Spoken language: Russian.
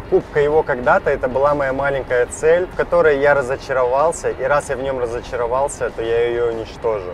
покупка его когда-то, это была моя маленькая цель, в которой я разочаровался, и раз я в нем разочаровался, то я ее уничтожу.